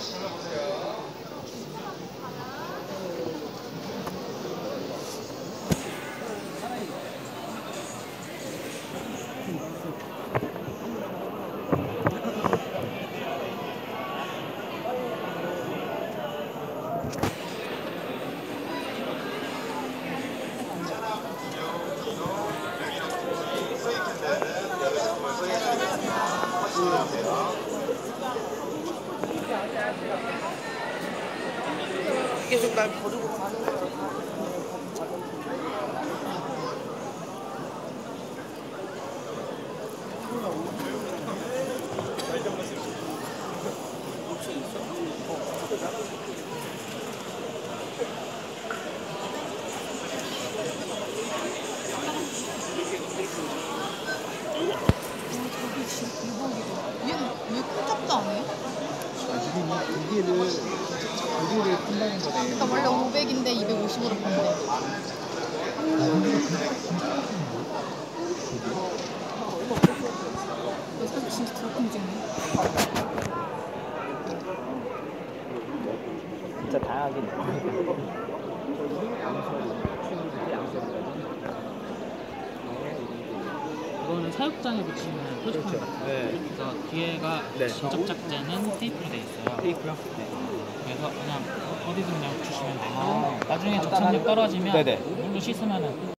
번씩 눌러보세요. 감사합니다. 계속 날 버리고 가는 거야. 대박이다. 얘는 왜 꼼짝도 안 해? 지금 이두 개를 두 개를 푼다는 거네. 그러니까 원래 500인데 250으로 판대. 너 사실 진짜 조금 찍네. 진짜 다양하긴 해. 이거는 사육장에 붙이는 표지판 그렇죠. 같아요. 네. 그래서 뒤에가 네. 진접 작제는 테이프로 돼 있어요. 테이프요? 그래서 그냥 어디서 그냥 붙이시면 되고 아. 나중에 접착력 떨어지면 네네. 물로 씻으면은